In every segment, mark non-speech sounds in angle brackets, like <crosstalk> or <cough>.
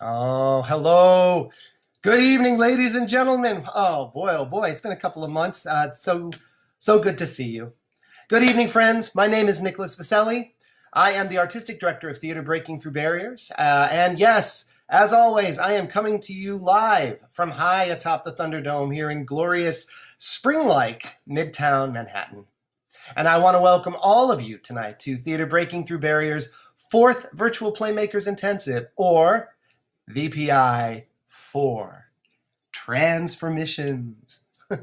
Oh, hello. Good evening, ladies and gentlemen. Oh boy, oh boy, it's been a couple of months. Uh, so so good to see you. Good evening, friends. My name is Nicholas Viselli. I am the artistic director of Theater Breaking Through Barriers, uh, and yes, as always, I am coming to you live from high atop the Thunderdome here in glorious, spring-like Midtown Manhattan. And I want to welcome all of you tonight to Theater Breaking Through Barriers' fourth Virtual Playmakers Intensive, or VPI 4 Transformations. <laughs>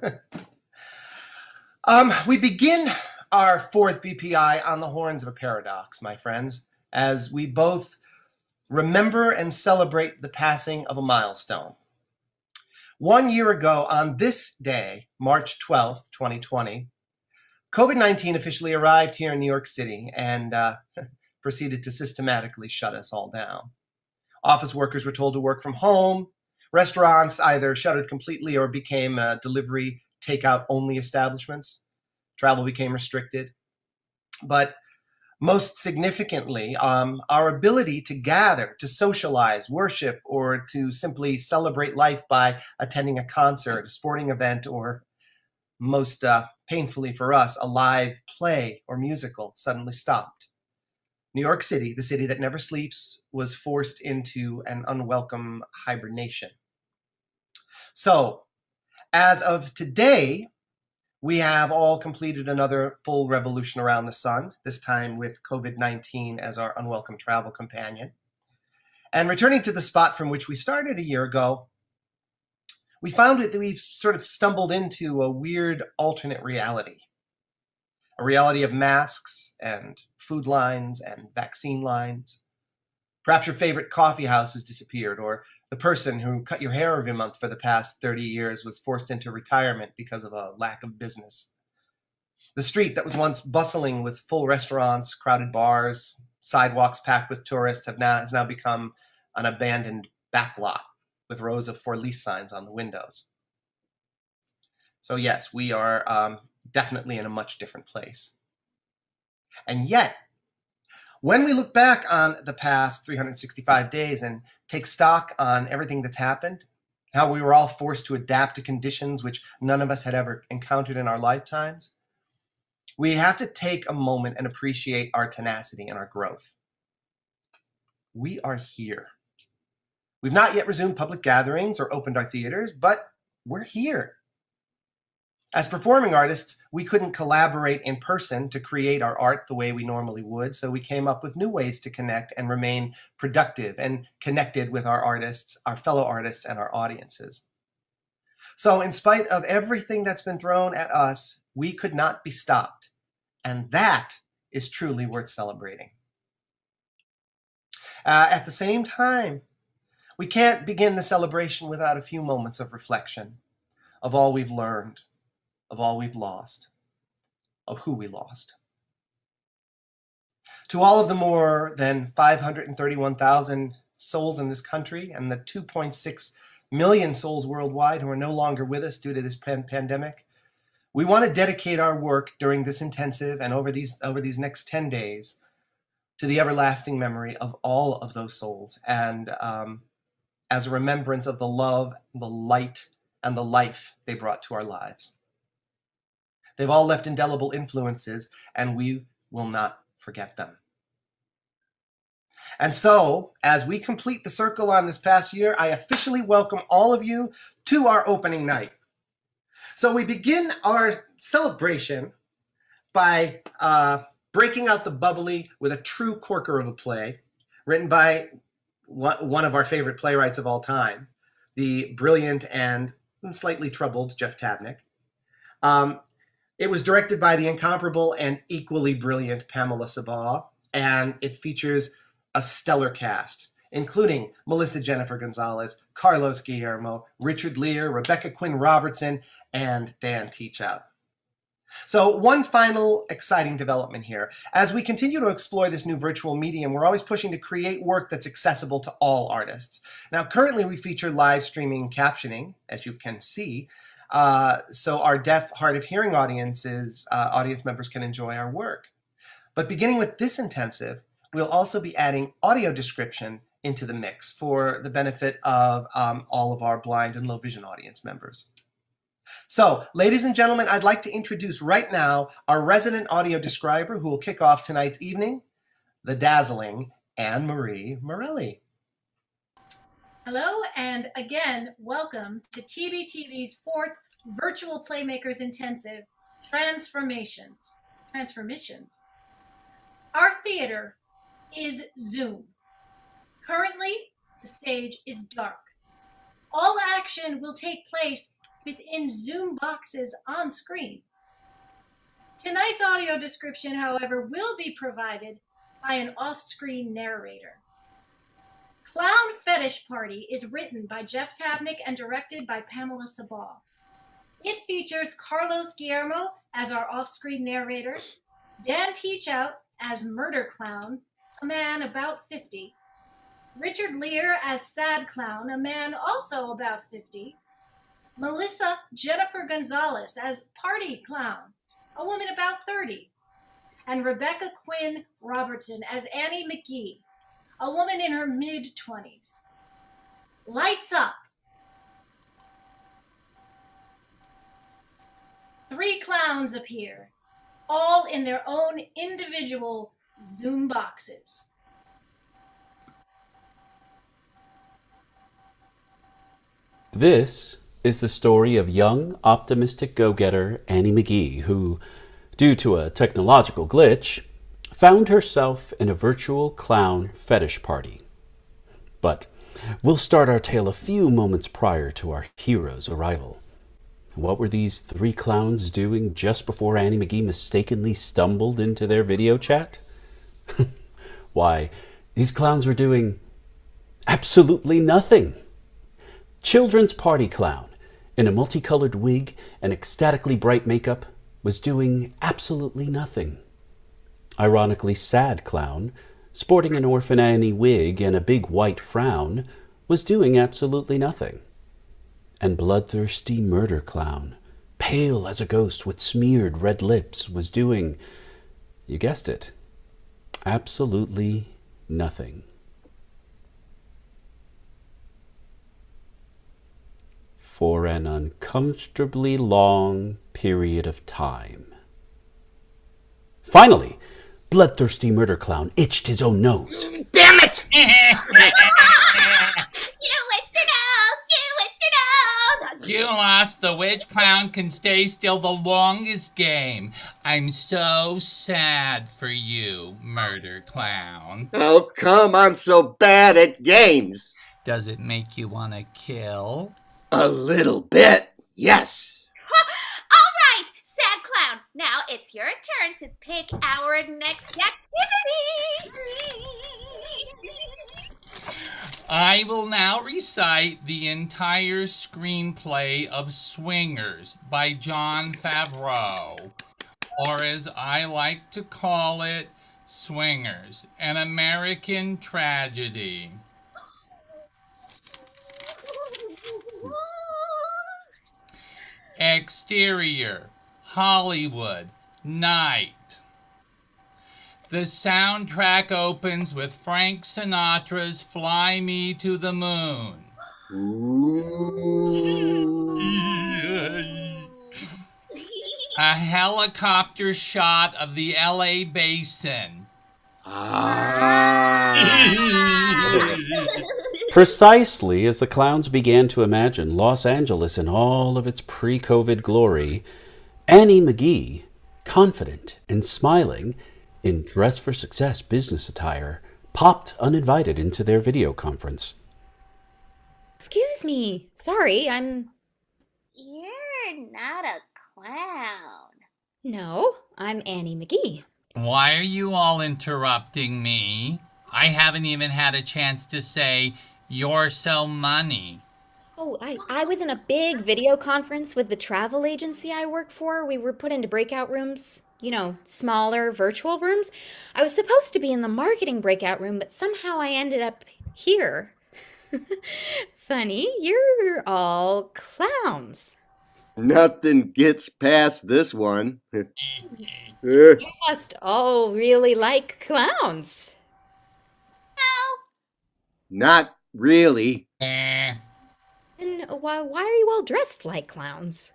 um, we begin our fourth VPI on the horns of a paradox, my friends, as we both remember and celebrate the passing of a milestone. One year ago, on this day, March 12th, 2020, COVID 19 officially arrived here in New York City and uh, <laughs> proceeded to systematically shut us all down. Office workers were told to work from home. Restaurants either shuttered completely or became uh, delivery, takeout only establishments. Travel became restricted. But most significantly, um, our ability to gather, to socialize, worship, or to simply celebrate life by attending a concert, a sporting event, or most uh, painfully for us, a live play or musical suddenly stopped. New York City, the city that never sleeps, was forced into an unwelcome hibernation. So, as of today, we have all completed another full revolution around the sun, this time with COVID 19 as our unwelcome travel companion. And returning to the spot from which we started a year ago, we found that we've sort of stumbled into a weird alternate reality a reality of masks and food lines and vaccine lines. Perhaps your favorite coffee house has disappeared, or the person who cut your hair every month for the past 30 years was forced into retirement because of a lack of business. The street that was once bustling with full restaurants, crowded bars, sidewalks packed with tourists have now has now become an abandoned backlot with rows of for lease signs on the windows. So yes, we are um, definitely in a much different place. And yet, when we look back on the past 365 days and take stock on everything that's happened, how we were all forced to adapt to conditions which none of us had ever encountered in our lifetimes, we have to take a moment and appreciate our tenacity and our growth. We are here. We've not yet resumed public gatherings or opened our theaters, but we're here. As performing artists, we couldn't collaborate in person to create our art the way we normally would, so we came up with new ways to connect and remain productive and connected with our artists, our fellow artists, and our audiences. So, in spite of everything that's been thrown at us, we could not be stopped. And that is truly worth celebrating. Uh, at the same time, we can't begin the celebration without a few moments of reflection of all we've learned of all we've lost, of who we lost. To all of the more than 531,000 souls in this country and the 2.6 million souls worldwide who are no longer with us due to this pan- pandemic, we want to dedicate our work during this intensive and over these over these next 10 days to the everlasting memory of all of those souls and um, as a remembrance of the love, the light, and the life they brought to our lives. They've all left indelible influences, and we will not forget them. And so, as we complete the circle on this past year, I officially welcome all of you to our opening night. So, we begin our celebration by uh, breaking out the bubbly with a true corker of a play written by one of our favorite playwrights of all time, the brilliant and slightly troubled Jeff Tabnick. Um, it was directed by the incomparable and equally brilliant Pamela Sabaugh, and it features a stellar cast, including Melissa Jennifer Gonzalez, Carlos Guillermo, Richard Lear, Rebecca Quinn Robertson, and Dan Teachout. So, one final exciting development here. As we continue to explore this new virtual medium, we're always pushing to create work that's accessible to all artists. Now, currently, we feature live streaming captioning, as you can see, uh, so our deaf, hard of hearing audiences, uh, audience members can enjoy our work. But beginning with this intensive, we'll also be adding audio description into the mix for the benefit of um, all of our blind and low vision audience members. So, ladies and gentlemen, I'd like to introduce right now our resident audio describer who will kick off tonight's evening, the dazzling Anne Marie Morelli. Hello, and again, welcome to TBTB's fourth Virtual Playmakers Intensive Transformations. Transformations. Our theater is Zoom. Currently, the stage is dark. All action will take place within Zoom boxes on screen. Tonight's audio description, however, will be provided by an off screen narrator. Clown Fetish Party is written by Jeff Tabnick and directed by Pamela Sabaugh. It features Carlos Guillermo as our off screen narrator, Dan Teachout as Murder Clown, a man about 50, Richard Lear as Sad Clown, a man also about 50, Melissa Jennifer Gonzalez as Party Clown, a woman about 30, and Rebecca Quinn Robertson as Annie McGee, a woman in her mid 20s. Lights up. Three clowns appear, all in their own individual Zoom boxes. This is the story of young, optimistic go getter Annie McGee, who, due to a technological glitch, found herself in a virtual clown fetish party. But we'll start our tale a few moments prior to our hero's arrival. What were these three clowns doing just before Annie McGee mistakenly stumbled into their video chat? <laughs> Why, these clowns were doing absolutely nothing. Children's party clown, in a multicolored wig and ecstatically bright makeup, was doing absolutely nothing ironically sad clown, sporting an Orphan Annie wig and a big white frown, was doing absolutely nothing. And bloodthirsty murder clown, pale as a ghost with smeared red lips, was doing, you guessed it, absolutely nothing. For an uncomfortably long period of time. Finally, bloodthirsty murder clown itched his own nose. Damn it! <laughs> you witched your nose! You witched your nose! You lost. The witch clown can stay still the longest game. I'm so sad for you, murder clown. Oh, come, I'm so bad at games. Does it make you want to kill? A little bit, yes. Sad clown. Now it's your turn to pick our next activity. I will now recite the entire screenplay of Swingers by Jon Favreau, or as I like to call it, Swingers, an American tragedy. <gasps> Exterior Hollywood Night. The soundtrack opens with Frank Sinatra's Fly Me to the Moon. A helicopter shot of the LA basin. Ah. Precisely as the clowns began to imagine Los Angeles in all of its pre COVID glory, Annie McGee, confident and smiling, in dress for success business attire, popped uninvited into their video conference. Excuse me. Sorry, I'm. You're not a clown. No, I'm Annie McGee. Why are you all interrupting me? I haven't even had a chance to say, You're so money. Oh, I, I was in a big video conference with the travel agency I work for. We were put into breakout rooms, you know, smaller virtual rooms. I was supposed to be in the marketing breakout room, but somehow I ended up here. <laughs> Funny, you're all clowns. Nothing gets past this one. <laughs> You must all really like clowns. No, Not really. Eh. And why, why are you all dressed like clowns?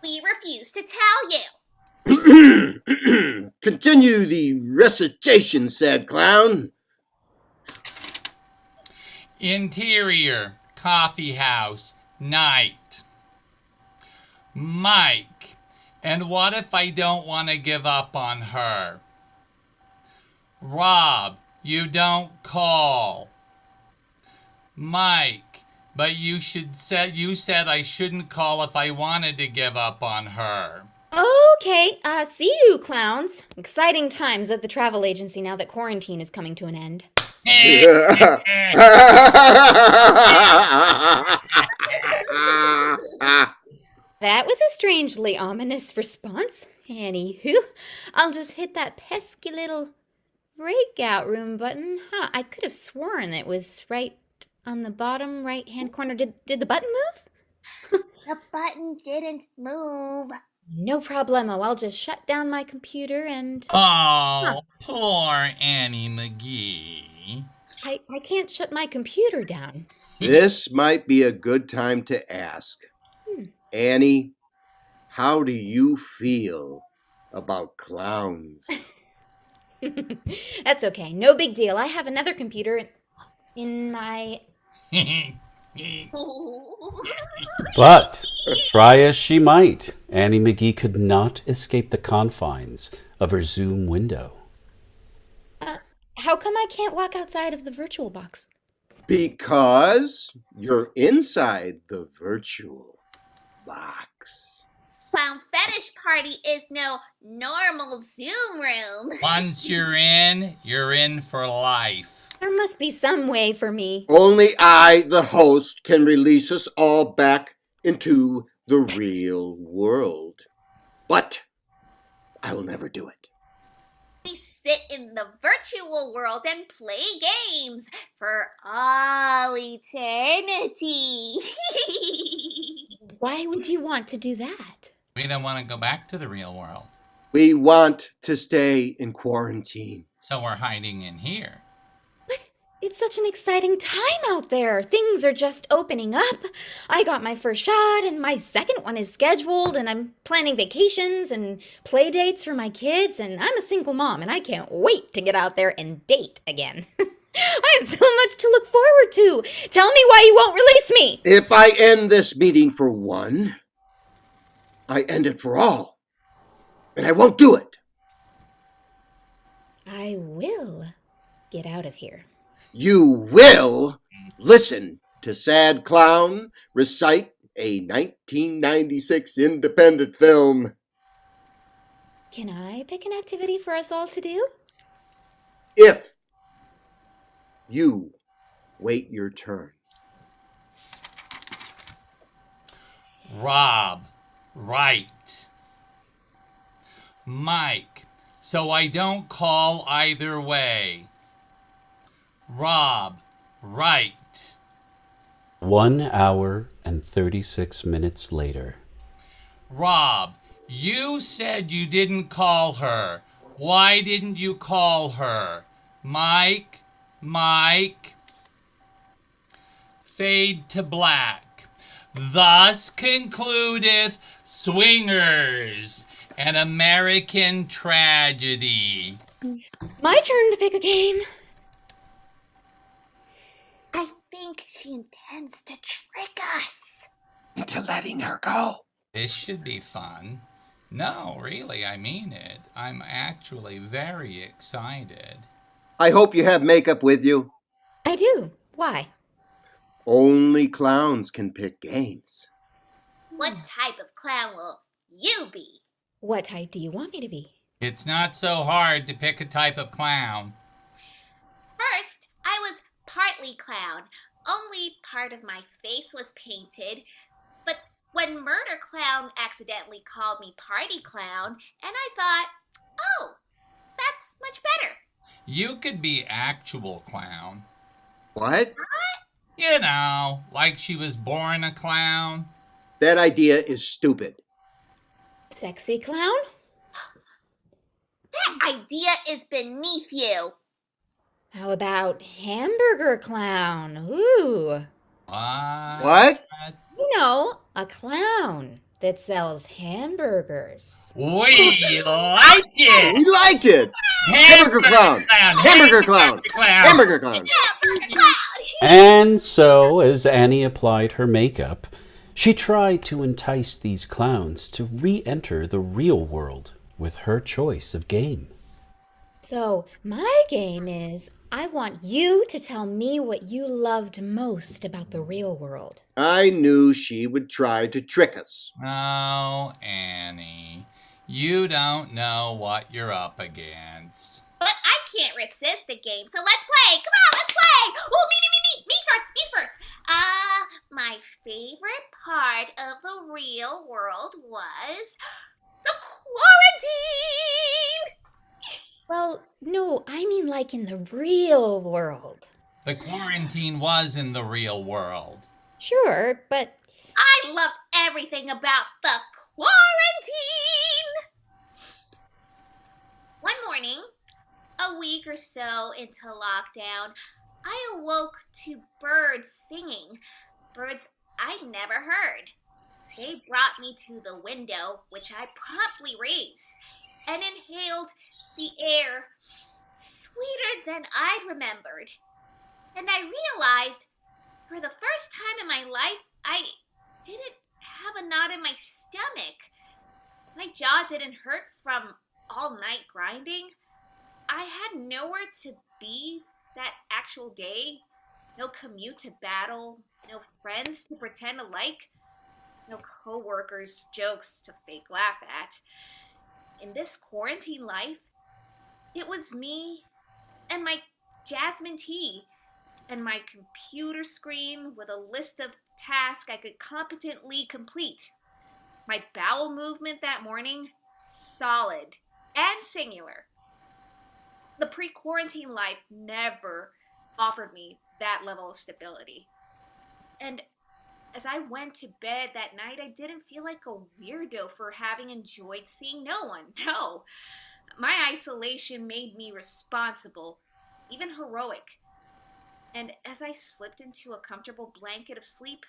We refuse to tell you. <clears throat> Continue the recitation, sad clown. Interior, coffee house, night. Mike, and what if I don't want to give up on her? Rob, you don't call. Mike, but you should said you said I shouldn't call if I wanted to give up on her. Okay, uh, see you, clowns. Exciting times at the travel agency now that quarantine is coming to an end. <laughs> That was a strangely ominous response. Anywho, I'll just hit that pesky little breakout room button. Huh, I could have sworn it was right on the bottom right hand corner. Did, did the button move? The button didn't move. No problemo. I'll just shut down my computer and. Oh, poor Annie McGee. I, I can't shut my computer down. this might be a good time to ask. Hmm. Annie, how do you feel about clowns? <laughs> <laughs> That's okay. No big deal. I have another computer in, in my. <laughs> But, try as she might, Annie McGee could not escape the confines of her Zoom window. Uh, how come I can't walk outside of the virtual box? Because you're inside the virtual box. Clown fetish party is no normal Zoom room. Once you're in, you're in for life. There must be some way for me. Only I, the host, can release us all back into the real world. But I will never do it. We sit in the virtual world and play games for all eternity. <laughs> Why would you want to do that? We don't want to go back to the real world, We want to stay in quarantine. so we're hiding in here. It's such an exciting time out there. Things are just opening up. I got my first shot, and my second one is scheduled, and I'm planning vacations and play dates for my kids, and I'm a single mom, and I can't wait to get out there and date again. <laughs> I have so much to look forward to. Tell me why you won't release me. If I end this meeting for one, I end it for all. And I won't do it. I will get out of here. You will listen to Sad Clown recite a 1996 independent film. Can I pick an activity for us all to do? If you wait your turn. Rob, right. Mike, so I don't call either way. Rob, right. One hour and 36 minutes later. Rob, you said you didn't call her. Why didn't you call her? Mike, Mike. Fade to black. Thus concludeth Swingers, an American tragedy. My turn to pick a game. I think she intends to trick us. Into letting her go. This should be fun. No, really, I mean it. I'm actually very excited. I hope you have makeup with you. I do. Why? Only clowns can pick games. What type of clown will you be? What type do you want me to be? It's not so hard to pick a type of clown. First, I was partly clown. Only part of my face was painted. But when Murder Clown accidentally called me Party Clown, and I thought, oh, that's much better. You could be actual clown. What? You know, like she was born a clown. That idea is stupid. Sexy clown? <gasps> That idea is beneath you. How about Hamburger Clown? Ooh. What? What? You know, a clown that sells hamburgers. We <laughs> like it. We like it. Hamburger clown. Hamburger clown. clown. Hamburger clown. Hamburger Cloud! And so, as Annie applied her makeup, she tried to entice these clowns to re enter the real world with her choice of game. So, my game is I want you to tell me what you loved most about the real world. I knew she would try to trick us. Oh, Annie, you don't know what you're up against. But I can't resist the game, so let's play. Come on, let's play. Oh, me, me, me, me, me first, me first. Uh, my favorite part of the real world was the quarantine. Well, no, I mean like in the real world. The quarantine was in the real world. Sure, but I loved everything about the quarantine. One morning, a week or so into lockdown, I awoke to birds singing. Birds I'd never heard. They brought me to the window, which I promptly raised, and inhaled the air sweeter than I'd remembered. And I realized for the first time in my life, I didn't have a knot in my stomach. My jaw didn't hurt from all night grinding. I had nowhere to be that actual day. No commute to battle, no friends to pretend to like, no coworkers' jokes to fake laugh at. In this quarantine life, it was me and my jasmine tea and my computer screen with a list of tasks I could competently complete. My bowel movement that morning, solid and singular. The pre quarantine life never offered me that level of stability. And as I went to bed that night, I didn't feel like a weirdo for having enjoyed seeing no one. <laughs> No. My isolation made me responsible, even heroic. And as I slipped into a comfortable blanket of sleep,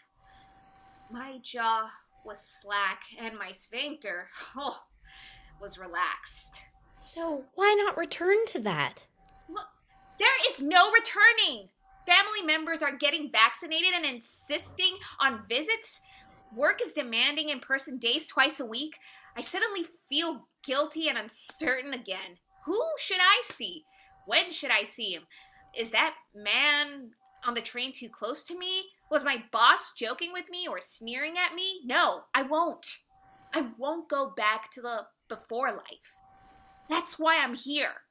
my jaw was slack and my sphincter <laughs> oh, was relaxed. so why not return to that? There is no returning. Family members are getting vaccinated and insisting on visits. Work is demanding in person days twice a week. I suddenly feel guilty and uncertain again. Who should I see? When should I see him? Is that man on the train too close to me? Was my boss joking with me or sneering at me? No, I won't. I won't go back to the before life. That's why I'm here.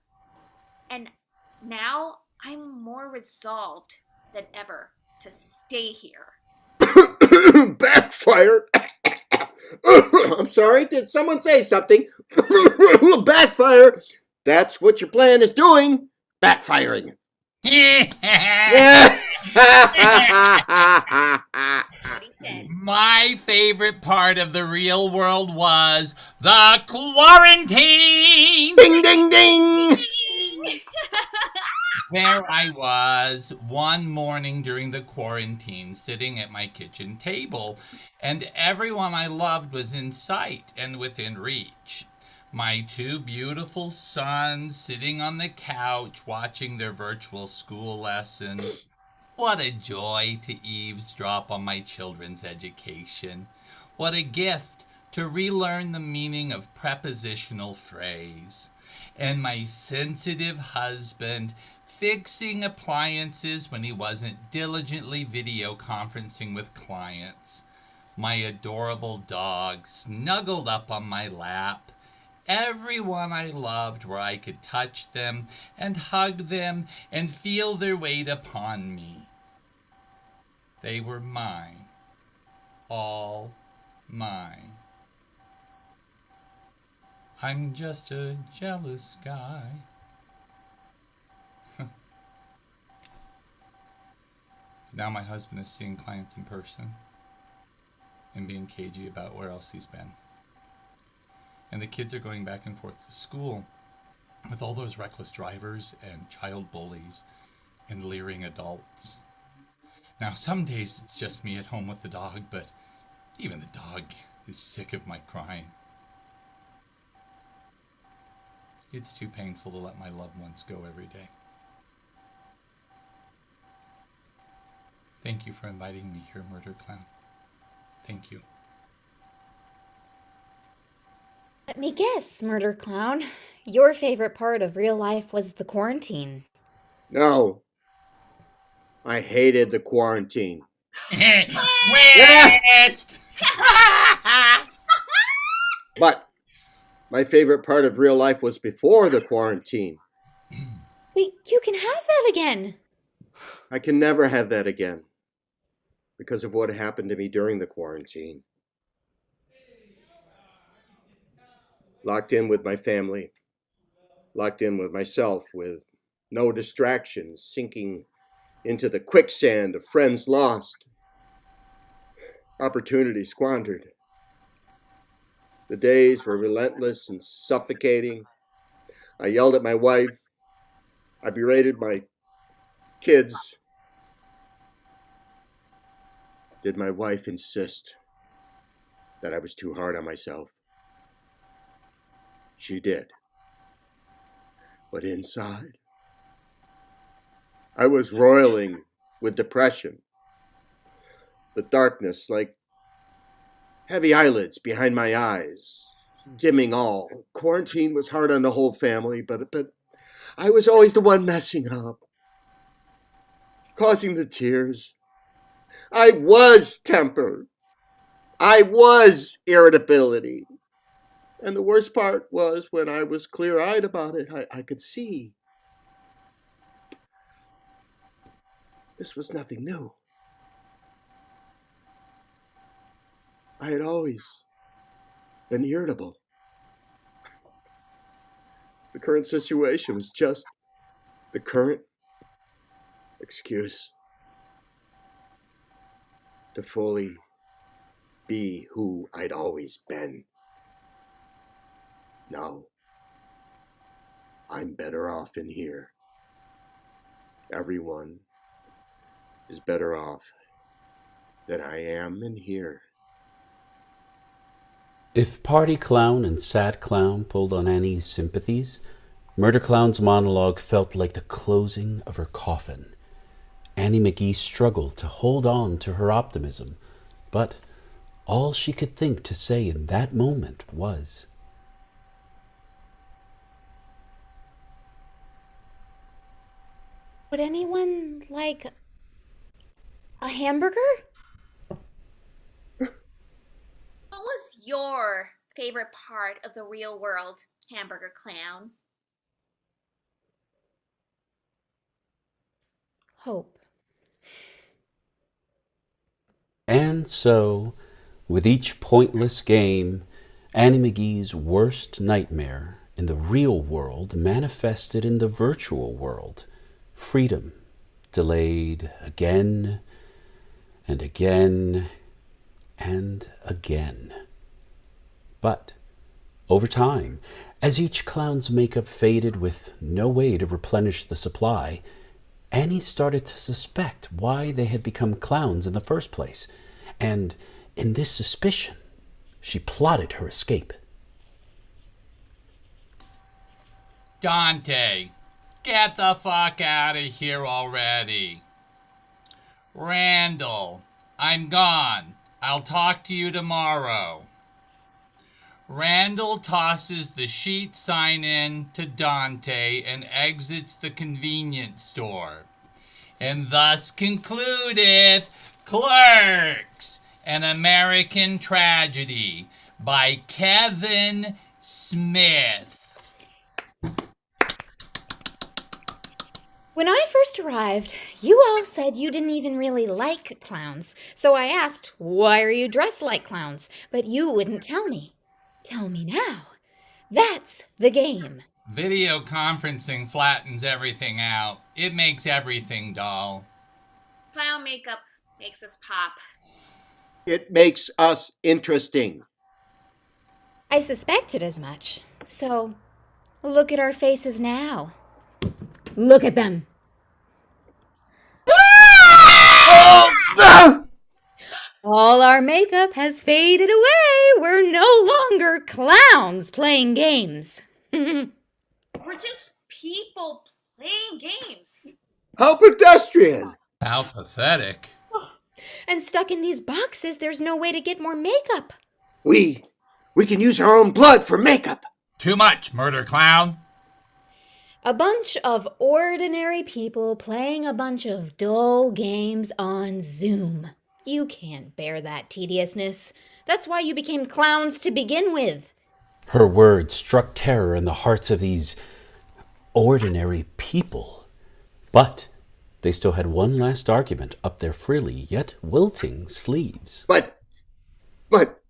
And now I'm more resolved than ever to stay here. <coughs> Backfire. <coughs> I'm sorry, did someone say something? <coughs> Backfire. That's what your plan is doing. Backfiring. What he said. My favorite part of the real world was the quarantine. ding, ding, ding. <laughs> There I was one morning during the quarantine, sitting at my kitchen table, and everyone I loved was in sight and within reach. My two beautiful sons sitting on the couch watching their virtual school lesson. What a joy to eavesdrop on my children's education. What a gift to relearn the meaning of prepositional phrase. And my sensitive husband fixing appliances when he wasn't diligently video conferencing with clients. My adorable dog snuggled up on my lap. Everyone I loved where I could touch them and hug them and feel their weight upon me. They were mine. All mine. I'm just a jealous guy. Now my husband is seeing clients in person and being cagey about where else he's been. And the kids are going back and forth to school with all those reckless drivers and child bullies and leering adults. Now, some days it's just me at home with the dog, but even the dog is sick of my crying. It's too painful to let my loved ones go every day. Thank you for inviting me here, Murder Clown. Thank you. Let me guess, Murder Clown. Your favorite part of real life was the quarantine. No. I hated the quarantine. <laughs> West! <laughs> But my favorite part of real life was before the quarantine. Wait, you can have that again. I can never have that again because of what happened to me during the quarantine. Locked in with my family, locked in with myself, with no distractions, sinking into the quicksand of friends lost, opportunity squandered. The days were relentless and suffocating. I yelled at my wife. I berated my kids. Did my wife insist that I was too hard on myself? She did. But inside, I was roiling with depression. The darkness, like heavy eyelids behind my eyes, dimming all. Quarantine was hard on the whole family, but but I was always the one messing up, causing the tears. I was temper. I was irritability. And the worst part was when I was clear eyed about it, I, I could see. This was nothing new. I had always been irritable. The current situation was just the current excuse to fully be who I'd always been. No, I'm better off in here. Everyone is better off than I am in here. If Party Clown and Sad Clown pulled on Annie's sympathies, Murder Clown's monologue felt like the closing of her coffin. Annie McGee struggled to hold on to her optimism, but all she could think to say in that moment was, Would anyone like a hamburger? What was your favorite part of the real world, Hamburger Clown? Hope. And so, with each pointless game, Annie McGee's worst nightmare in the real world manifested in the virtual world. Freedom delayed again and again and again. But over time, as each clown's makeup faded with no way to replenish the supply, Annie started to suspect why they had become clowns in the first place, and in this suspicion, she plotted her escape. Dante, get the fuck out of here already. Randal, I'm gone. I'll talk to you tomorrow. Randal tosses the sheet sign in to Dante and exits the convenience store. And thus concludeth Clerks, an American tragedy by Kevin Smith. When I first arrived, you all said you didn't even really like clowns. So I asked, why are you dressed like clowns? But you wouldn't tell me. Tell me now. That's the game. Video conferencing flattens everything out. It makes everything dull. Clown makeup makes us pop. It makes us interesting. I suspected as much. So look at our faces now. Look at them. Ah! All our makeup has faded away. We're no longer clowns playing games. <laughs> We're just people playing games. How pedestrian! How pathetic. <sighs> and stuck in these boxes, there's no way to get more makeup. We, we can use our own blood for makeup. Too much, murder clown. A bunch of ordinary people playing a bunch of dull games on Zoom. You can't bear that tediousness. That's why you became clowns to begin with. Her words struck terror in the hearts of these ordinary people. But they still had one last argument up their frilly yet wilting sleeves. But, but,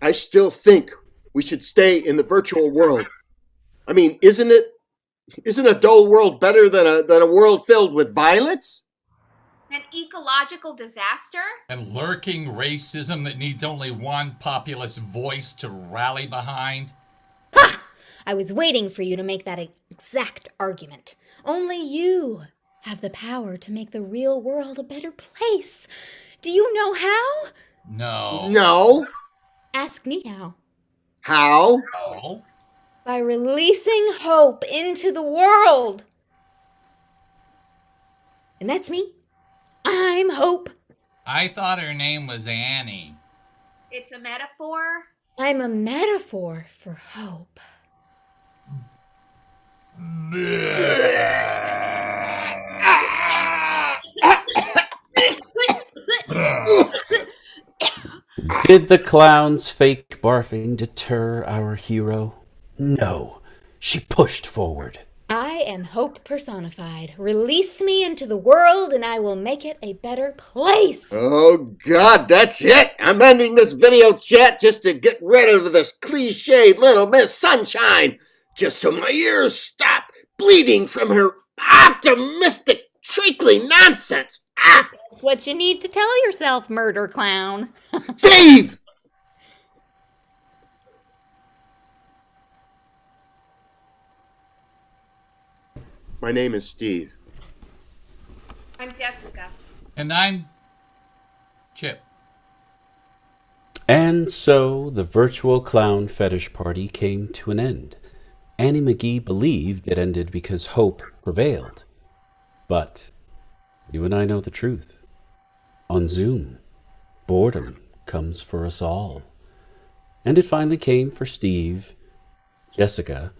I still think we should stay in the virtual world. I mean, isn't it? Isn't a dull world better than a than a world filled with violence? An ecological disaster? And lurking racism that needs only one populist voice to rally behind. Ha! I was waiting for you to make that exact argument. Only you have the power to make the real world a better place. Do you know how? No. No. Ask me how. How? No. By releasing hope into the world. And that's me. I'm Hope. I thought her name was Annie. It's a metaphor? I'm a metaphor for hope. Did the clown's fake barfing deter our hero? No. She pushed forward. I am hope personified. Release me into the world and I will make it a better place. Oh God, that's it! I'm ending this video chat just to get rid of this cliched little Miss Sunshine, just so my ears stop bleeding from her optimistic, treacly nonsense. Ah, That's what you need to tell yourself, murder clown. <laughs> Steve! My name is Steve. I'm Jessica. And I'm Chip. And so the virtual clown fetish party came to an end. Annie McGee believed it ended because hope prevailed. But you and I know the truth. On Zoom, boredom comes for us all. And it finally came for Steve, Jessica,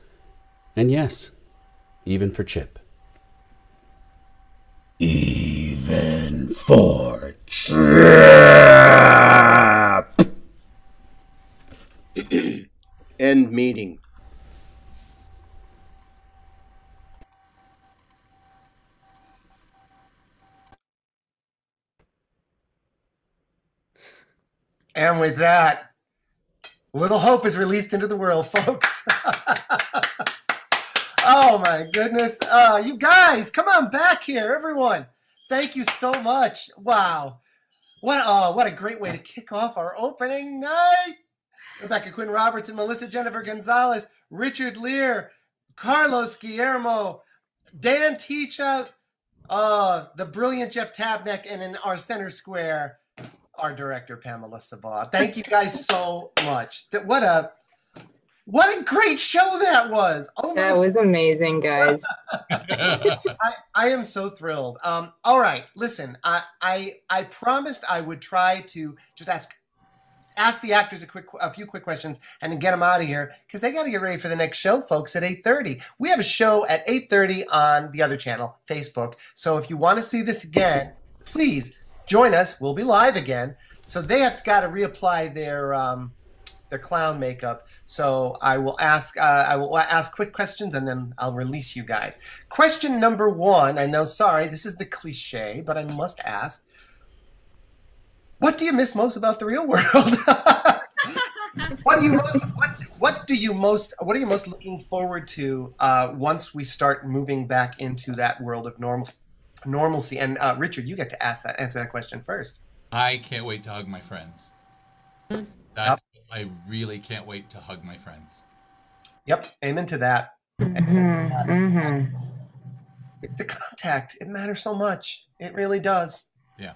and yes, even for Chip. Even for Chip! <clears throat> End meeting. And with that, little hope is released into the world, folks. <laughs> oh my goodness. Uh, you guys, come on back here, everyone. Thank you so much. Wow. What uh, what a great way to kick off our opening night. Rebecca Quinn Roberts and Melissa Jennifer Gonzalez, Richard Lear, Carlos Guillermo, Dan Teachout, uh, the brilliant Jeff Tabnick, and in our center square, our director Pamela Sabaugh. Thank you guys so much. What a what a great show that was. Oh my That was amazing, guys. <laughs> <laughs> I, I am so thrilled. Um, all right, listen, I, I I promised I would try to just ask ask the actors a quick a few quick questions and then get them out of here because they got to get ready for the next show, folks. At eight thirty, we have a show at eight thirty on the other channel, Facebook. So if you want to see this again, please join us. We'll be live again. So they have got to reapply their um, their clown makeup. So I will ask uh, I will ask quick questions and then I'll release you guys. Question number one. I know, sorry, this is the cliche, but I must ask. What do you miss most about the real world? <laughs> what do you most what what do you most what are you most looking forward to uh, once we start moving back into that world of normal normalcy? And uh, Richard, you get to ask that answer that question first. I can't wait to hug my friends. That's, I really can't wait to hug my friends. Yep, amen to that. Mhm, mhm. The contact, it matters so much. It really does. Yeah.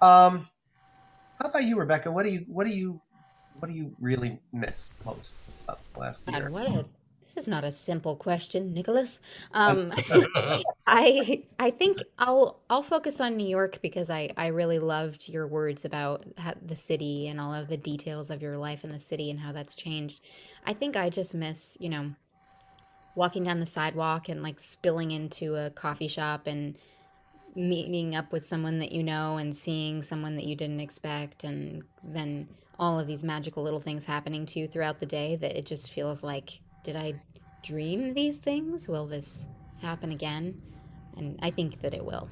Um, how about you, Rebecca? What do you what do you what do you really miss most about this last year? God, what a this is not a simple question, Nicholas. Um, <laughs> I I think I'll I'll focus on New York because I I really loved your words about the city and all of the details of your life in the city and how that's changed. I think I just miss you know walking down the sidewalk and like spilling into a coffee shop and meeting up with someone that you know and seeing someone that you didn't expect and then all of these magical little things happening to you throughout the day that it just feels like did I dream these things? Will this happen again? And I think that it will.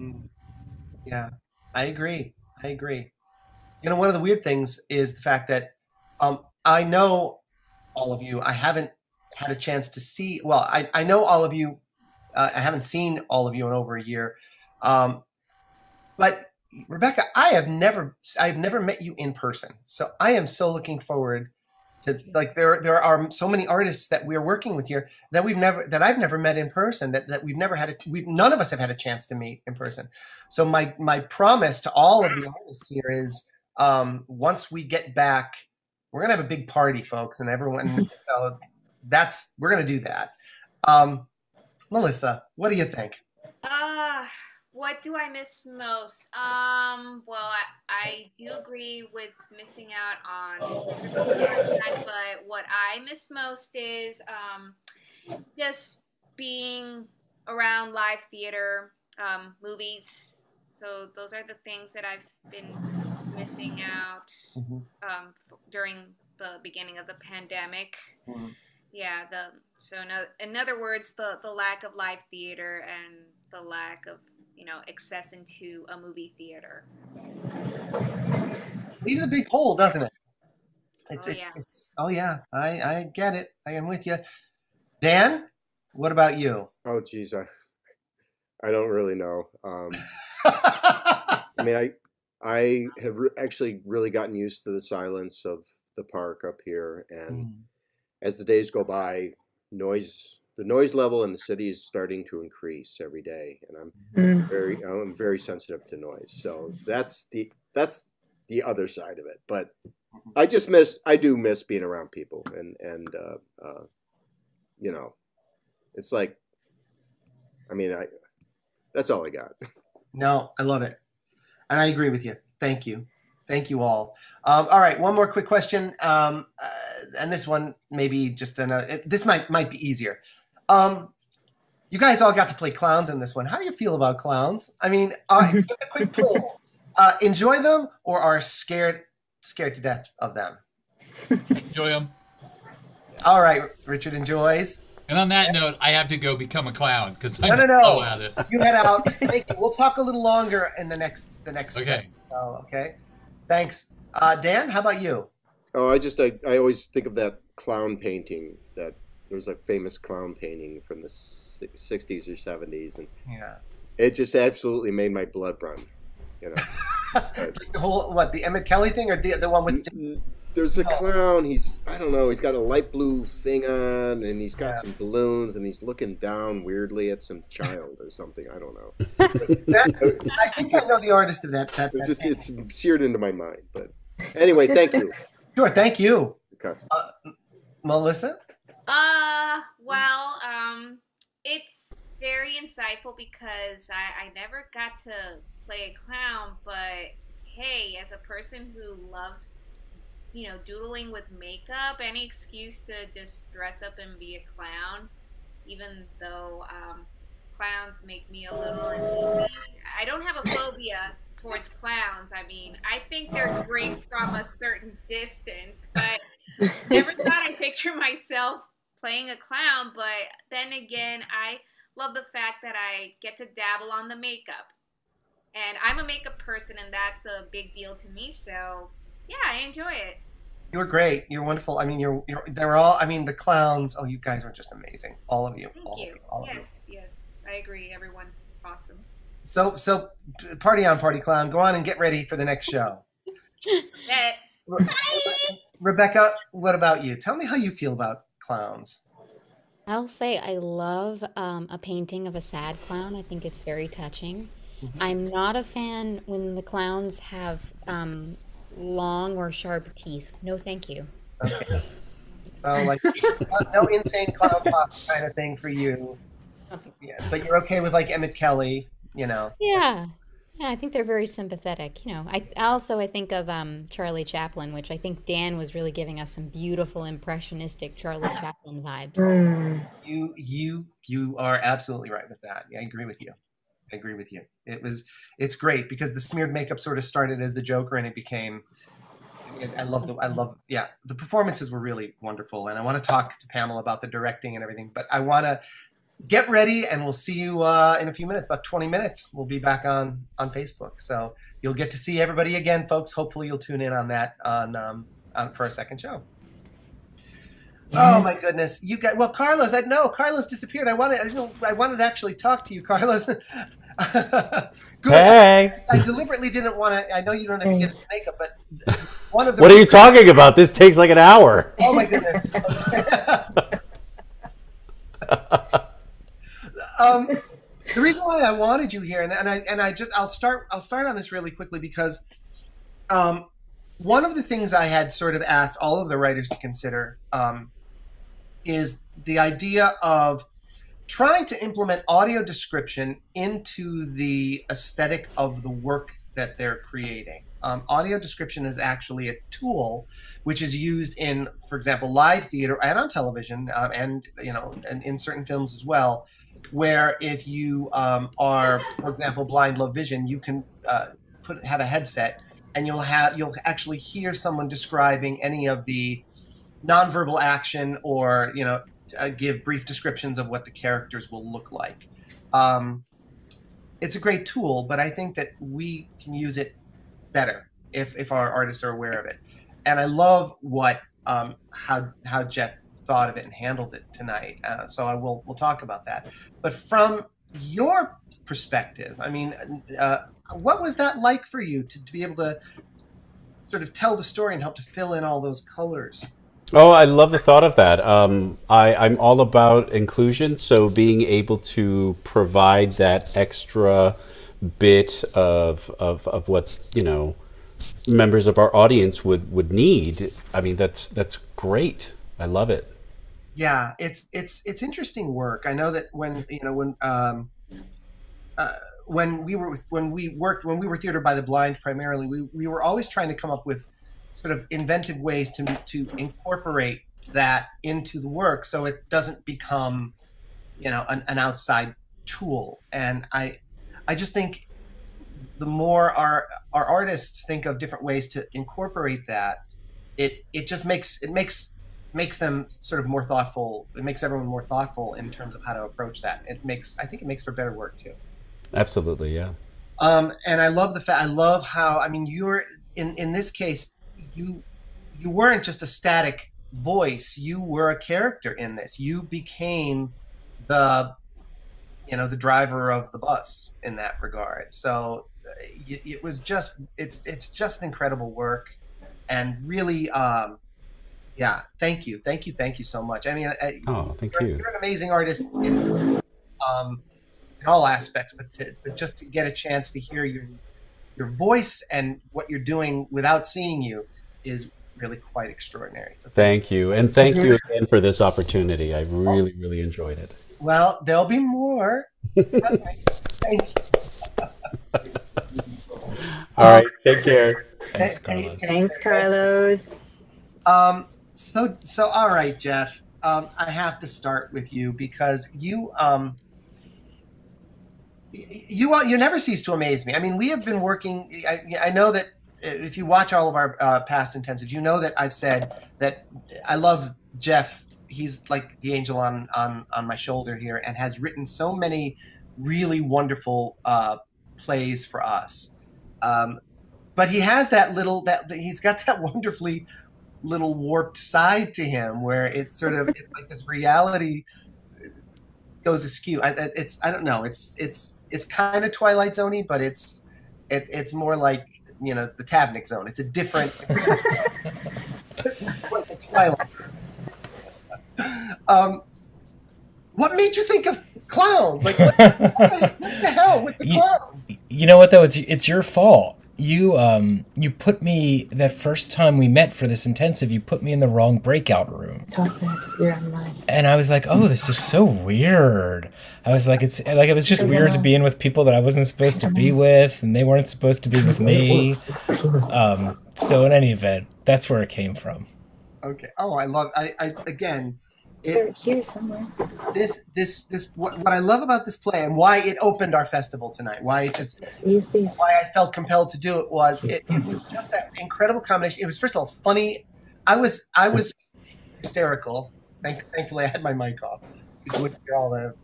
Mm. Yeah, I agree. I agree. You know, one of the weird things is the fact that um, I know all of you. I haven't had a chance to see. Well, I, I know all of you. Uh, I haven't seen all of you in over a year. Um, but Rebecca, I have never I've never met you in person. So I am so looking forward to like there there are so many artists that we're working with here that we've never that I've never met in person that, that we've never had a we none of us have had a chance to meet in person. So my my promise to all of the artists here is um, once we get back, we're gonna have a big party, folks, and everyone. <laughs> so that's we're gonna do that. Um, Melissa, what do you think? Uh, what do I miss most? Um, well, I, I do agree with missing out on physical contact, but what I miss most is um, just being around live theater, um, movies. So those are the things that I've been missing out Mhm. um, during the beginning of the pandemic. Mhm. Yeah, the so no, in other words, the the lack of live theater and the lack of you know access into a movie theater. leaves a big hole, doesn't it? It's Oh, it's yeah. it's oh yeah, I I get it. I am with you. Dan, what about you? Oh, geez, I, I don't really know. Um, <laughs> I mean, I, I have re- actually really gotten used to the silence of the park up here, and Mm. as the days go by, noise, the noise level in the city is starting to increase every day, and I'm Mm. very, I'm very sensitive to noise. So that's the that's the other side of it. But I just miss, I do miss being around people, and and uh, uh, you know, it's like, I mean, I that's all I got. No, I love it. And I agree with you. Thank you. Thank you all. Um, all right, one more quick question. Um, uh, and this one maybe just an, uh, this might might be easier. Um, you guys all got to play clowns in this one. How do you feel about clowns? I mean, uh, <laughs> just a quick poll. Uh, enjoy them or are scared scared to death of them? Enjoy them. All right, Richard enjoys. And on that note, I have to go become a clown because No, I'm no, no. so at it. You head out. Thank you. We'll talk a little longer in the next the next. Okay. segment. Oh, okay. Thanks, uh, Dan. How about you? Oh, I just I, I always think of that clown painting that there was a famous clown painting from the 60s or 70s and Yeah. it just absolutely made my blood run you know <laughs> The whole what the Emmett Kelly thing or the the one with N- there's a oh. clown he's i don't know he's got a light blue thing on and he's got Yeah. some balloons and he's looking down weirdly at some child or something i don't know <laughs> that, I think I know the artist of that. that, it's that just it's seared into my mind but anyway thank you sure. Thank you, okay uh, Melissa. Uh, well, um, it's very insightful because I, I never got to play a clown, but hey, as a person who loves, you know, doodling with makeup, any excuse to just dress up and be a clown, even though um, clowns make me a little uneasy. I don't have a <coughs> phobia towards clowns. I mean, I think they're great from a certain distance, but <laughs> never thought I'd picture myself playing a clown, but then again, I love the fact that I get to dabble on the makeup. And I'm a makeup person, and that's a big deal to me, so yeah, I enjoy it. You were great. You're wonderful. I mean, you're you're. They were all. I mean, the clowns. Oh, you guys were just amazing. All of you. Thank all you. Of you all of you. Yes, yes, I agree. Everyone's awesome. So so, party on, party clown. Go on and get ready for the next show. <laughs> That Re- Rebecca, what about you? Tell me how you feel about clowns. I'll say I love um, a painting of a sad clown. I think it's very touching. I'm not a fan when the clowns have um, long or sharp teeth. No, thank you. Okay. <laughs> So like no, insane clown kind of thing for you. Yeah, but you're okay with like Emmett Kelly, you know. Yeah. Yeah, I think they're very sympathetic. You know, I also I think of um, Charlie Chaplin, which I think Dan was really giving us some beautiful impressionistic Charlie Chaplin vibes. Mm. You you you are absolutely right with that. Yeah, I agree with you. I agree with you. It was it's great because the smeared makeup sort of started as the Joker and it became I love the I love yeah the performances were really wonderful and I want to talk to Pamela about the directing and everything but I want to get ready and we'll see you uh, in a few minutes about 20 minutes we'll be back on on Facebook so you'll get to see everybody again folks hopefully you'll tune in on that on, um, on for a second show Oh my goodness! You got well, Carlos. I know Carlos disappeared. I wanted, I know, I wanted to actually talk to you, Carlos. <laughs> Good. Hey, I deliberately didn't want to. I know you don't have to get makeup, but one of the what are you talking about? This takes like an hour. Oh my goodness. <laughs> <laughs> um, the reason why I wanted you here, and, and I and I just I'll start I'll start on this really quickly because um, one of the things I had sort of asked all of the writers to consider um, is the idea of trying to implement audio description into the aesthetic of the work that they're creating. Um, audio description is actually a tool which is used in, for example, live theater and on television, uh, and you know, and in certain films as well. Where if you um, are, for example, blind, low vision, you can uh, put have a headset, and you'll have you'll actually hear someone describing any of the nonverbal action or you know uh, give brief descriptions of what the characters will look like. Um, it's a great tool, but I think that we can use it better if, if our artists are aware of it. And I love what um, how how Jeff thought of it and handled it tonight. Uh, so I will we'll talk about that. But from your perspective, I mean, uh, what was that like for you to, to be able to sort of tell the story and help to fill in all those colors? Oh, I love the thought of that. Um, I, I'm all about inclusion, so being able to provide that extra bit of, of, of what you know members of our audience would, would need. I mean, that's that's great. I love it. Yeah, it's it's it's interesting work. I know that when you know when um, uh, when we were with, when we worked when we were theater by the blind primarily, we we were always trying to come up with sort of inventive ways to to incorporate that into the work so it doesn't become you know an, an outside tool and i i just think the more our our artists think of different ways to incorporate that it it just makes it makes makes them sort of more thoughtful it makes everyone more thoughtful in terms of how to approach that it makes i think it makes for better work too Absolutely, yeah. um, and I love the fact. I love how. I mean, you're in in this case. You you weren't just a static voice. You were a character in this. You became the you know the driver of the bus in that regard. So uh, it, it was just it's it's just incredible work, and really. Um, yeah, thank you, thank you, thank you so much. I mean, I, Oh, thank you're, you. you're an amazing artist in, um, in all aspects, but, to, but just to get a chance to hear your your voice and what you're doing without seeing you is really quite extraordinary. So, Thank you, and thank you again for this opportunity. I really, really enjoyed it. well, there'll be more. Thank you. <laughs> All right, take care. Thanks, carlos Thanks, Carlos. Um, so, so all right, Jeff. Um, I have to start with you because you, um, you, you never cease to amaze me. I mean, we have been working. I, I know that if you watch all of our uh, past intensives, you know that I've said that I love Jeff. He's like the angel on on on my shoulder here, and has written so many really wonderful uh, plays for us. Um, but he has that little that he's got that <laughs> wonderfully little warped side to him where it's sort of it's like this reality goes askew. I, it's I don't know. It's it's it's kind of Twilight Zoney, but it's it, it's more like you know the Tabnick Zone. It's a different <laughs> Twilight. um, what made you think of clowns. Like what, what, the, what the hell with the <laughs> You- clowns? You know what though? It's it's your fault. You um you put me that first time we met for this intensive. You put me in the wrong breakout room, You're online. and I was like, "Oh, this is so weird." I was like, "It's like it was just weird to be in with people that I wasn't supposed to be with, and they weren't supposed to be with me." Um. So in any event, that's where it came from. Okay. Oh, I love. I, I again, They're it, here somewhere. this this this what, what I love about this play and why it opened our festival tonight. Why it just Use these. why I felt compelled to do it was it, it was just that incredible combination. It was first of all funny. I was I was hysterical. Thank, thankfully, I had my mic off. You wouldn't hear all the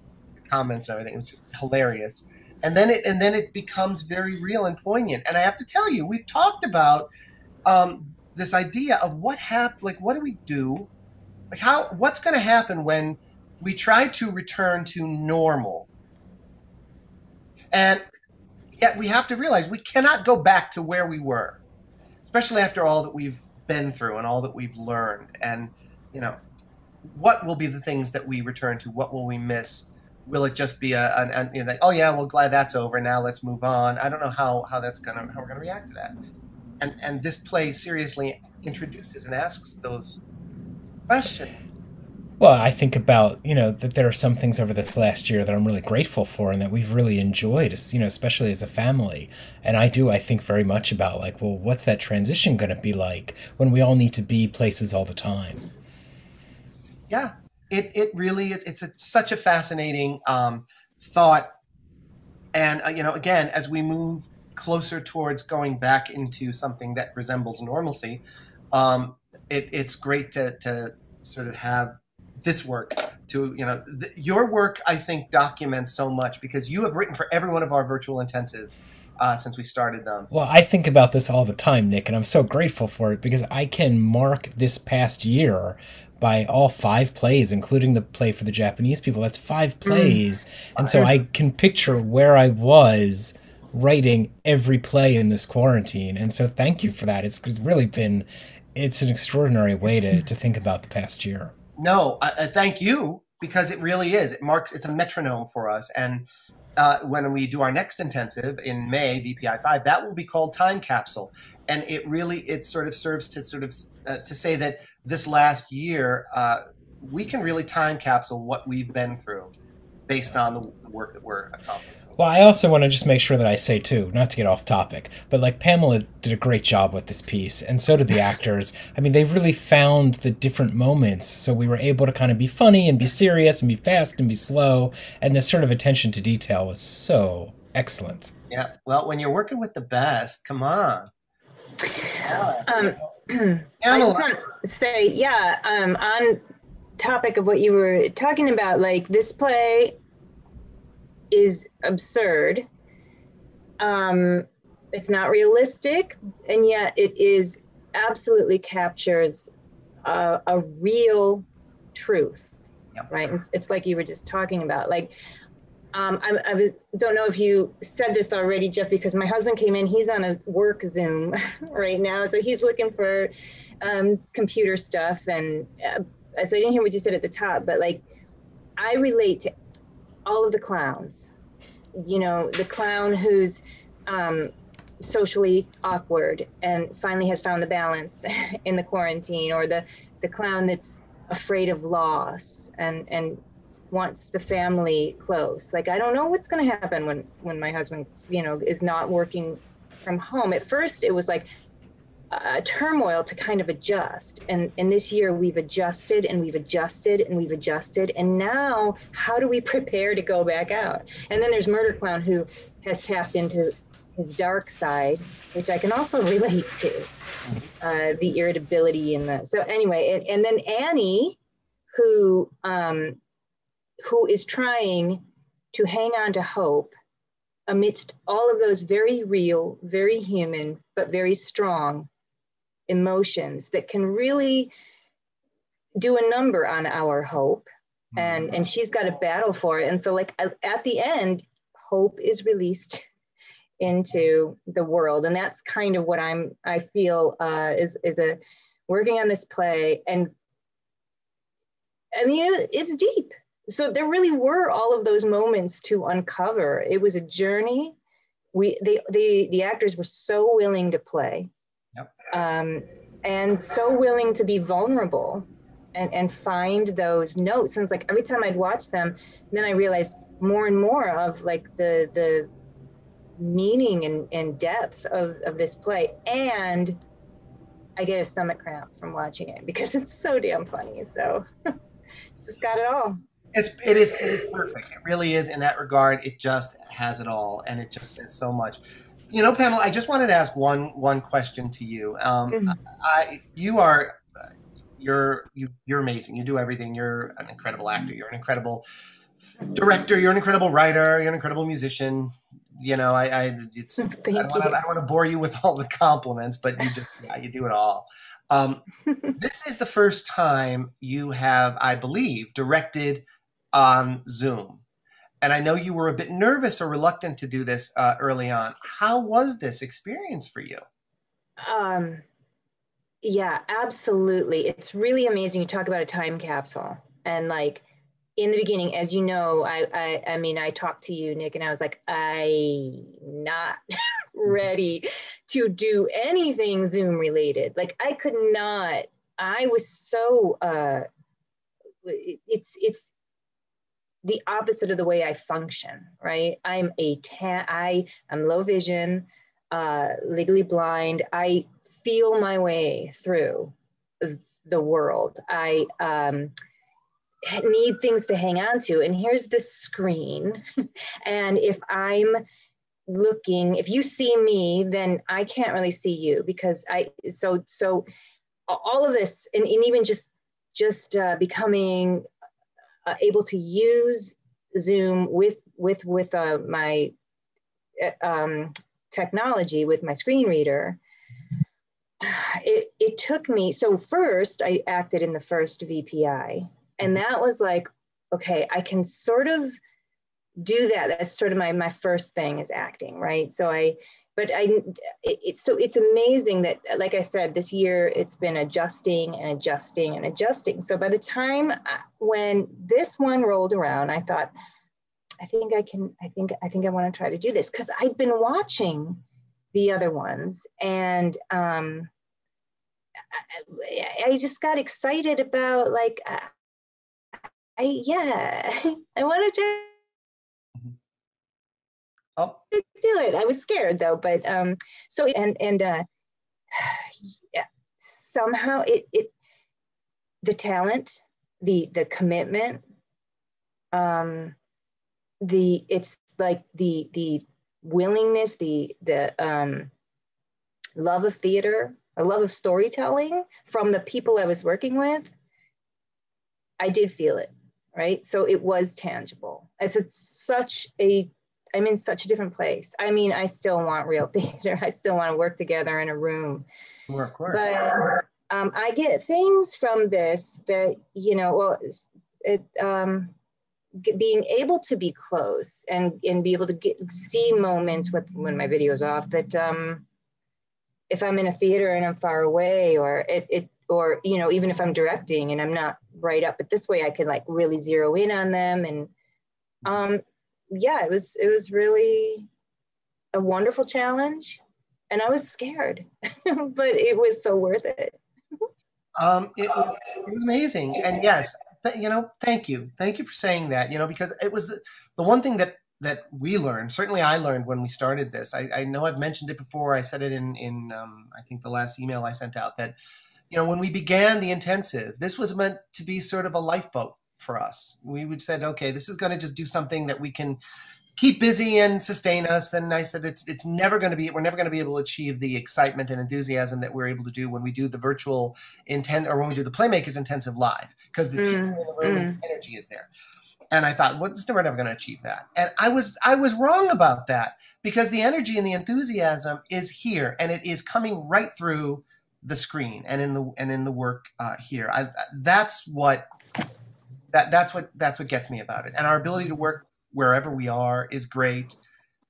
comments and everything. It was just hilarious. And then it and then it becomes very real and poignant. And I have to tell you, we've talked about um, this idea of what hap- like what do we do? Like how what's going to happen when we try to return to normal? And yet we have to realize we cannot go back to where we were, especially after all that we've been through and all that we've learned. And, you know, what will be the things that we return to? What will we miss? Will it just be a, an, an you know, oh yeah, well, glad that's over. Now let's move on. I don't know how, how that's gonna how we're gonna react to that. And and this play seriously introduces and asks those questions. Well, I think about you know that there are some things over this last year that I'm really grateful for and that we've really enjoyed, you know, especially as a family. And I do, I think very much about like, well, what's that transition going to be like when we all need to be places all the time? yeah it it really it's, it's a, such a fascinating um, thought and uh, you know again as we move closer towards going back into something that resembles normalcy um, it, it's great to, to sort of have this work to you know th- your work i think documents so much because you have written for every one of our virtual intensives uh, since we started them Well, I think about this all the time, Nick, and I'm so grateful for it because I can mark this past year by all five plays, including the play for the Japanese people. That's five plays. And so I can picture where I was writing every play in this quarantine. And so thank you for that. It's, it's really been it's an extraordinary way to, to think about the past year. No, I thank you because it really is. It marks. It's a metronome for us. And uh, when we do our next intensive in May, VPI five, that will be called Time Capsule. And it really it sort of serves to sort of uh, to say that this last year uh, we can really time capsule what we've been through based on the work that we're accomplishing. Well, I also want to just make sure that I say too, not to get off topic, but like Pamela did a great job with this piece, and so did the <laughs> actors. I mean, they really found the different moments, so we were able to kind of be funny and be serious and be fast and be slow, and this sort of attention to detail was so excellent. Yeah. Well, when you're working with the best, come on. Um, <clears throat> I just want to say, yeah, um, on topic of what you were talking about, like this play is absurd. Um, it's not realistic, and yet it is absolutely captures a, a real truth, Yep. right? It's, it's like you were just talking about, like. Um, I, I was don't know if you said this already, Jeff, because my husband came in. He's on a work Zoom <laughs> right now, so he's looking for um, computer stuff, and uh, so I didn't hear what you said at the top, but like I relate to all of the clowns. You know, the clown who's um, socially awkward and finally has found the balance <laughs> in the quarantine, or the the clown that's afraid of loss and and wants the family close. Like I don't know what's going to happen when when my husband, you know, is not working from home. At first, it was like a turmoil to kind of adjust. And and this year we've adjusted and we've adjusted and we've adjusted. And now, how do we prepare to go back out? And then there's Murder Clown who has tapped into his dark side, which I can also <laughs> relate to, uh, the irritability and the. So anyway, and, and then Annie, who um, who is trying to hang on to hope amidst all of those very real, very human, but very strong emotions that can really do a number on our hope. And, and she's got a battle for it. And so, like, at, the end, hope is released <laughs> into the world. And that's kind of what I'm, I feel uh, is, is a working on this play. And I mean, it- it's deep so there really were all of those moments to uncover. It was a journey. We they the the actors were so willing to play. Um, and so willing to be vulnerable and, and find those notes. And it's like every time I'd watch them, then I realized more and more of like the the meaning and, and depth of, of this play. And I get a stomach cramp from watching it because <laughs> it's so damn funny. So <laughs> it's got it all. It's it is it is perfect. It really is in that regard. It just has it all, and it just says so much. You know, Pamela, I just wanted to ask one one question to you. Um, Mhm. I, you are you're you, you're amazing. You do everything. You're an incredible actor. You're an incredible director. You're an incredible writer. You're an incredible musician. You know, I, I it's <laughs> I don't, want to. I don't want to bore you with all the compliments, but you just yeah, you do it all. Um, <laughs> this is the first time you have, I believe, directed on Zoom, and I know you were a bit nervous or reluctant to do this uh, early on. How was this experience for you? Um, yeah, absolutely. It's really amazing. You talk about a time capsule, and like in the beginning, as you know, I, I, I mean, I talked to you, Nick, and I was like, I not <laughs> ready to do anything Zoom related. Like, I could not. I was so. Uh, it's it's the opposite of the way I function, right? I'm a tan, I am low vision, uh, legally blind. I feel my way through the world. I um, need things to hang on to, and here's the screen. <laughs> and if I'm looking, if you see me, then I can't really see you because I. So so all of this, and, and even just just uh, becoming uh, able to use Zoom with with with uh, my uh, um, technology with my screen reader. It it took me so first I acted in the first VPI, and that was like okay I can sort of do that. That's sort of my my first thing is acting, right? So I but I it, it's so it's amazing that like I said this year it's been adjusting and adjusting and adjusting. So by the time I, when this one rolled around, I thought I think I can I think I think I want to try to do this because I'd been watching the other ones and um I, I just got excited about like uh, I yeah <laughs> I want to try Oh, to do it. I was scared though, but um, so and and uh, <sighs> yeah, somehow it it the talent, the the commitment, um, the it's like the the willingness, the the um, love of theater, a love of storytelling from the people I was working with. I did feel it, right? So it was tangible. It's a, such a I'm in such a different place. I mean, I still want real <laughs> theater. I still want to work together in a room. Well, of course. But um, I get things from this that, you know, well, it, um, being able to be close and, and be able to get, see moments with when my video's off that um, if I'm in a theater and I'm far away or it, it, or, you know, even if I'm directing and I'm not right up, but this way I can like really zero in on them and, um, yeah, it was it was really a wonderful challenge, and I was scared, <laughs> but it was so worth it. Um, it, was- it was amazing, and yes, th- you know, thank you, thank you for saying that. You know, because it was the, the one thing that that we learned. Certainly, I learned when we started this. I, I know I've mentioned it before. I said it in in um, I think the last email I sent out that you know when we began the intensive, this was meant to be sort of a lifeboat for us. We would said, okay, this is going to just do something that we can keep busy and sustain us. And I said, it's it's never going to be we're never going to be able to achieve the excitement and enthusiasm that we're able to do when we do the virtual intent or when we do the playmakers intensive live because the people in the room and the energy is there. And I thought, well, we're never going to achieve that. And I was I was wrong about that because the energy and the enthusiasm is here and it is coming right through the screen and in the and in the work uh, here. I, that's what that that's what that's what gets me about it. And our ability to work wherever we are is great.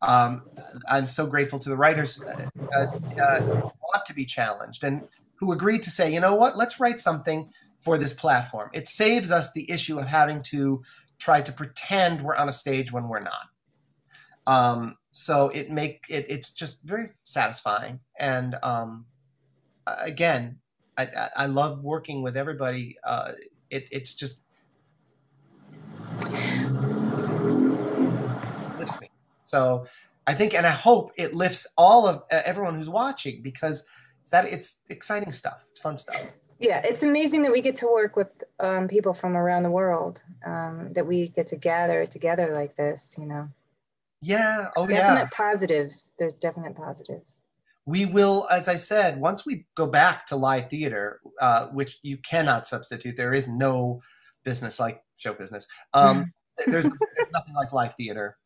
Um, I'm so grateful to the writers uh, uh, uh, who want to be challenged and who agreed to say, you know what, let's write something for this platform. It saves us the issue of having to try to pretend we're on a stage when we're not. Um, so it make it it's just very satisfying and um, again I, I love working with everybody uh, it, it's just lifts me so i think and i hope it lifts all of uh, everyone who's watching because it's that it's exciting stuff it's fun stuff yeah it's amazing that we get to work with um, people from around the world um, that we get to gather together like this you know yeah. Oh, definite yeah. positives. There's definite positives. We will, as I said, once we go back to live theater, uh, which you cannot substitute. There is no business like show business. Um, there's, <laughs> there's nothing like live theater.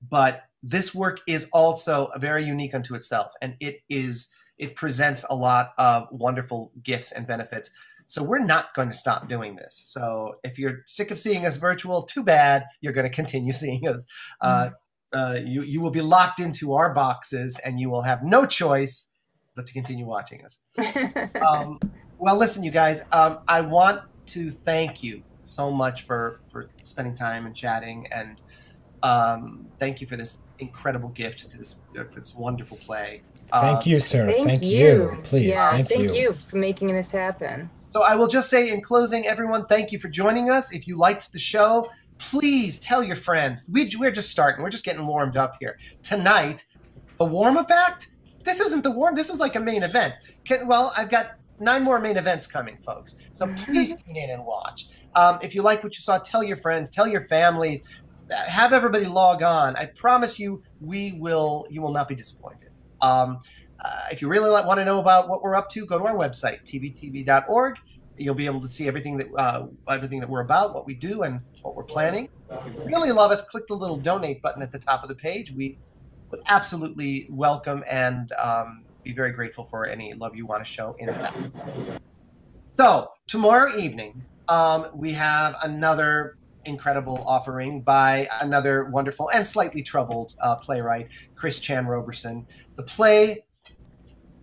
But this work is also very unique unto itself, and it is it presents a lot of wonderful gifts and benefits. So we're not going to stop doing this. So if you're sick of seeing us virtual, too bad. You're going to continue <laughs> seeing us. Uh, uh, you you will be locked into our boxes, and you will have no choice but to continue watching us. <laughs> um, well, listen, you guys. Um, I want to thank you so much for for spending time and chatting, and um, thank you for this incredible gift to this for this wonderful play. Thank Um, you, sir. Thank, Thank, you. you. Please. Yeah, thank, thank you. you for making this happen. So I will just say in closing, everyone, thank you for joining us. If you liked the show, please tell your friends. We, we're just starting. We're just getting warmed up here. Tonight, the warm up act? This isn't the warm. This is like a main event. Can, well, I've got nine more main events coming, folks. So please <laughs> tune in and watch. Um, if you like what you saw, tell your friends, tell your families, uh, have everybody log on. I promise you, we will. You will not be disappointed. Um, uh, if you really want to know about what we're up to, go to our website, tbtb.org. You'll be able to see everything that uh, everything that we're about, what we do, and what we're planning. If you really love us, click the little donate button at the top of the page. We would absolutely welcome and um, be very grateful for any love you want to show in that. So tomorrow evening, um, we have another incredible offering by another wonderful and slightly troubled uh, playwright, Chris Chan Roberson. The play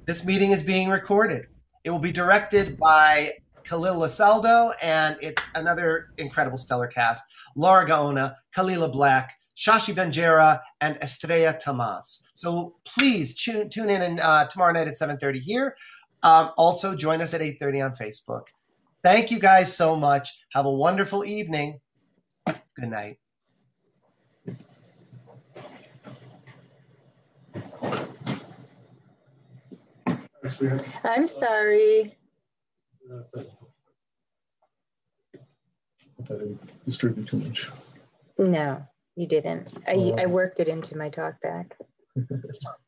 this meeting is being recorded. It will be directed by Khalil Lasaldo, and it's another incredible stellar cast. Laura Gaona, Kalila Black, Shashi Benjera, and Estrella Tamas. So please tune, tune in and, uh, tomorrow night at 7.30 here. Um, also, join us at 8.30 on Facebook. Thank you guys so much. Have a wonderful evening. Good night. I'm sorry. I didn't distribute too much. No, you didn't. I. I worked it into my talk back. <laughs>